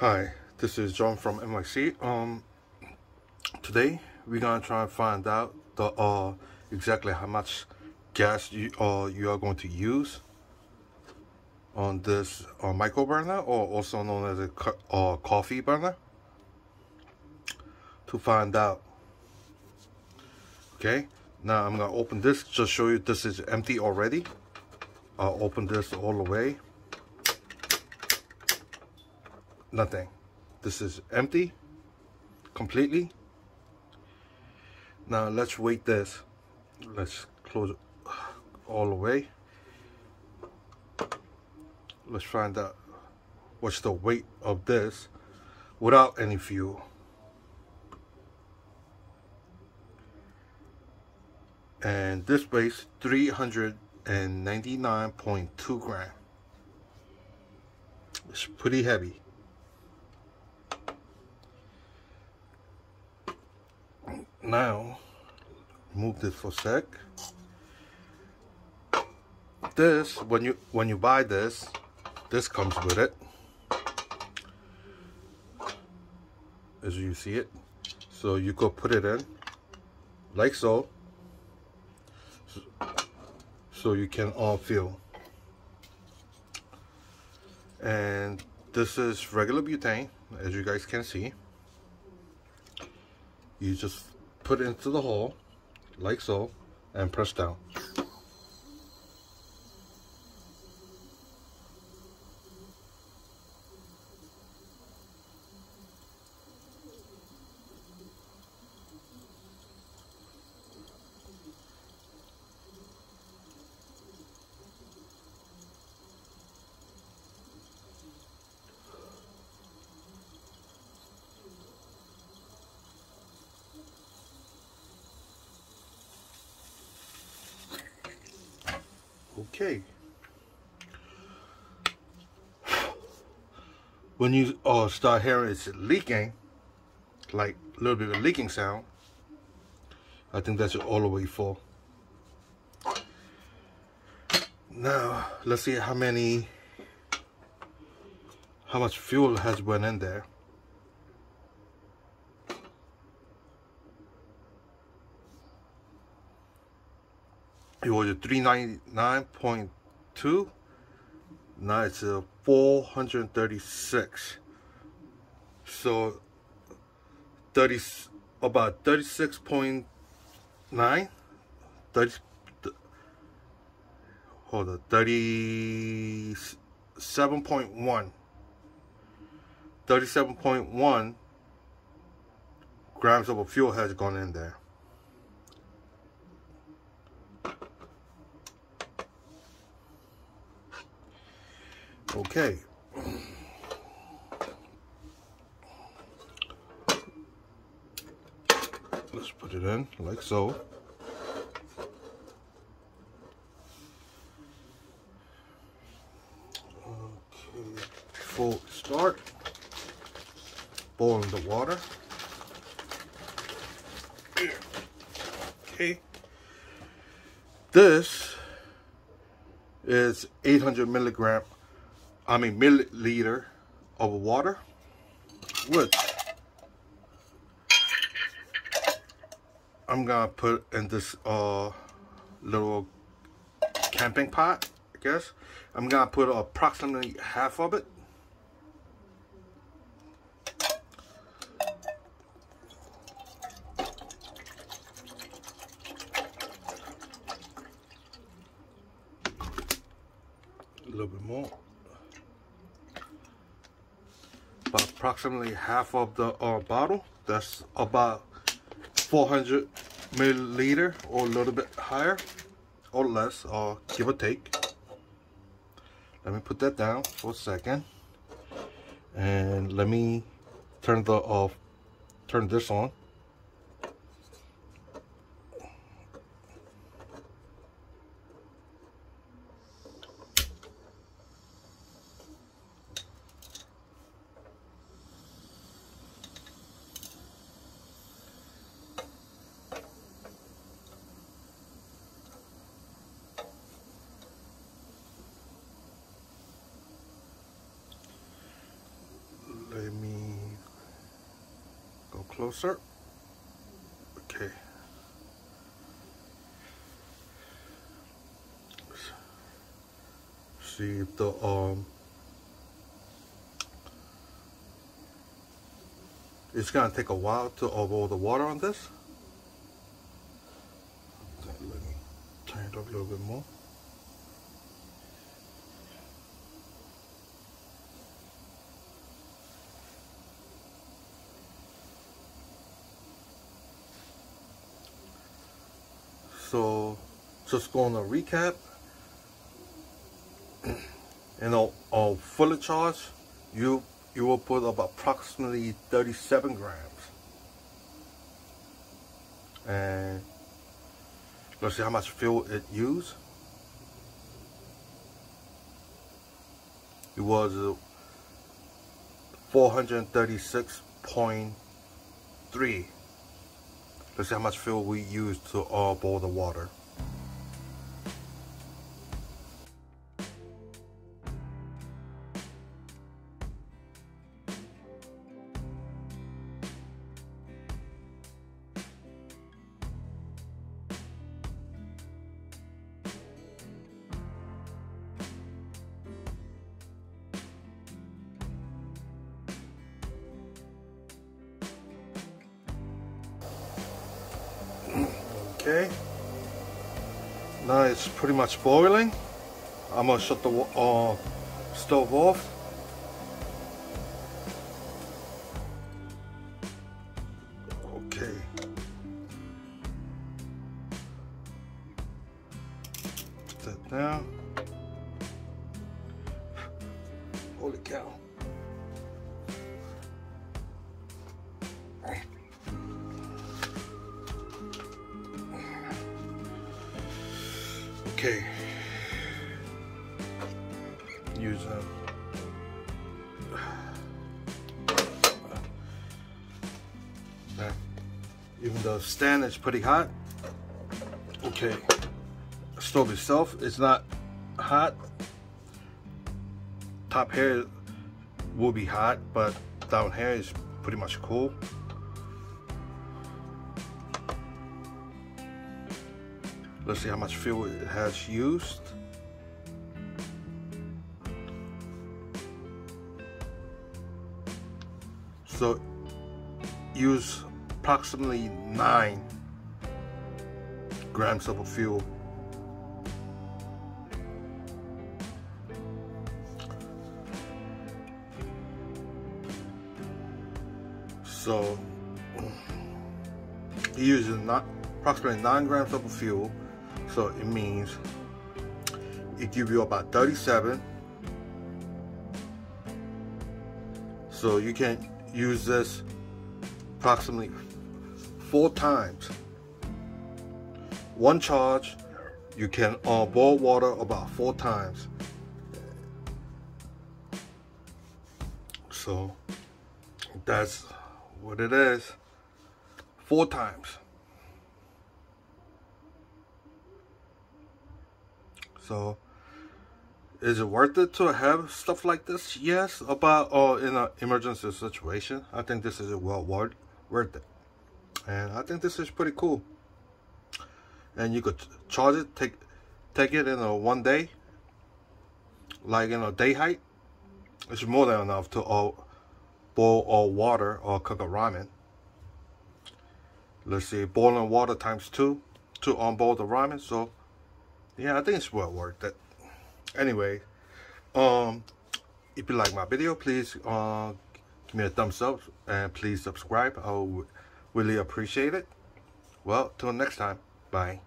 Hi, this is John from NYC. Um, today we're gonna try and find out the uh exactly how much gas you uh you are going to use on this uh, micro burner, or also known as a co uh, coffee burner. To find out. Okay, now I'm gonna open this. Just show you this is empty already. I'll open this all the way nothing. This is empty completely. Now let's weight this. Let's close it all the way. Let's find out what's the weight of this without any fuel. And this weighs 399.2 gram. It's pretty heavy. Now. Move this for a sec. This when you when you buy this this comes with it. As you see it. So you go put it in. Like so. So you can all feel. And this is regular butane as you guys can see. You just put into the hole like so and press down. Okay. When you uh, start hearing it's leaking, like a little bit of leaking sound, I think that's all the way full. Now, let's see how many, how much fuel has went in there. It was a 399.2 now it's a 436 so 30 about 36.9 30 hold on 37.1 37.1 grams of fuel has gone in there Okay. Let's put it in like so. Okay, full start. Boiling the water. Okay. This is 800 milligram I mean milliliter of water. Which I'm gonna put in this uh little camping pot I guess. I'm gonna put approximately half of it. A little bit more about approximately half of the uh, bottle. That's about 400 milliliter or a little bit higher or less, uh, give or take. Let me put that down for a second. And let me turn the off, uh, turn this on. Closer. Okay. See if the um it's gonna take a while to overall the water on this. Let me turn it up a little bit more. So just going to recap. You know, on fully charged, you you will put about approximately 37 grams. And let's see how much fuel it used. It was 436.3 Let's see how much fuel we use to uh, boil the water. Okay. Now it's pretty much boiling. I'm gonna shut the uh, stove off. Okay. Put that down. Holy cow. Okay. Use um, uh, even though stand is pretty hot. Okay. Stove itself is not hot. Top here will be hot, but down here is pretty much cool. Let's see how much fuel it has used. So use approximately nine grams of fuel. So using not approximately nine grams of fuel so it means it give you about 37. So you can use this approximately four times. One charge, you can uh, boil water about four times. So that's what it is. Four times. So, is it worth it to have stuff like this? Yes, about or uh, in an emergency situation. I think this is well worth worth it, and I think this is pretty cool. And you could charge it, take take it in a one day, like in a day height. It's more than enough to uh, boil all water or cook a ramen. Let's see, boiling water times two to unboil the ramen. So yeah, I think it's well worth it. Anyway, um, if you like my video, please uh, give me a thumbs up and please subscribe. I would really appreciate it. Well, till next time. Bye.